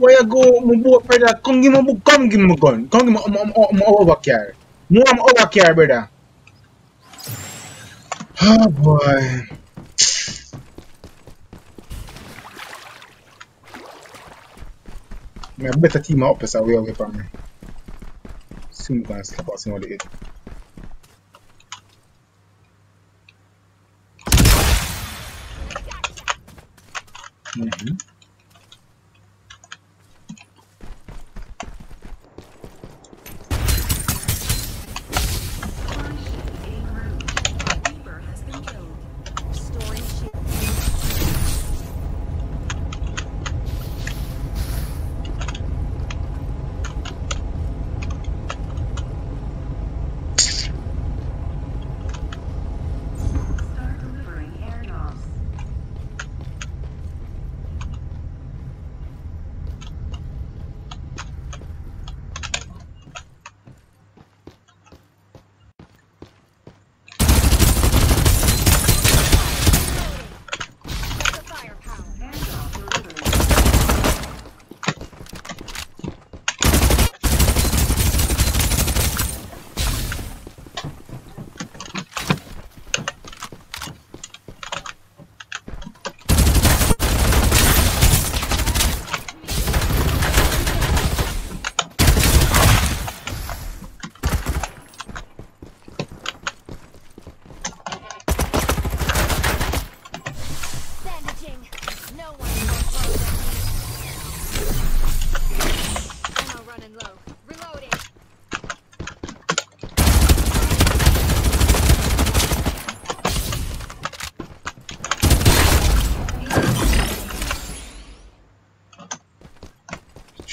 Where you go, my boat, brother? Come give me, come give me gun. Come give me my, my, my overcar. No, I'm overcar, brother. Oh boy. My better team up is away away from me. Soon gonna slap out some of the. Mm-hmm.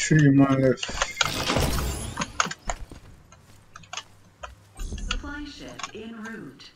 Supply ship en route.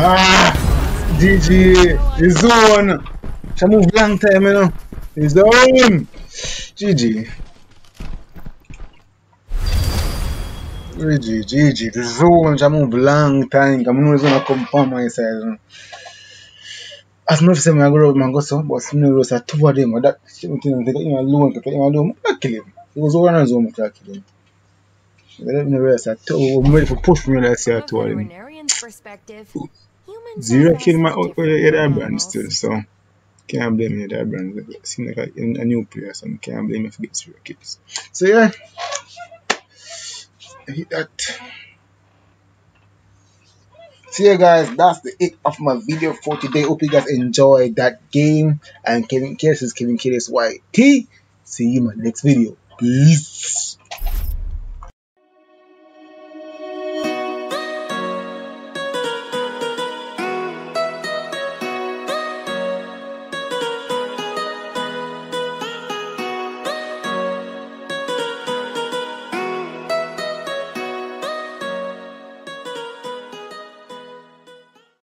Ah! GG! The zone! She move long time, you know. The zone! GG. GG, GG. The zone, she move long time. I'm not gonna come from my side. You know. As much as I'm to go and but some of those are two of them. That shit, I'm taking him alone, taking him. I'm not kill him. He was over his own, I'm not kill him. Let me know the rest. I I'm ready for push me, let's say, I Zero are kill my vastly different yeah, from that brand still, so can't blame you that brand. It seems like a, a new player, so I can't blame for getting zero kills. So yeah, I hit that. So yeah guys, that's the it of my video for today. Hope you guys enjoyed that game. And Kevin K, is Kevin K, YT. See you in my next video. Peace.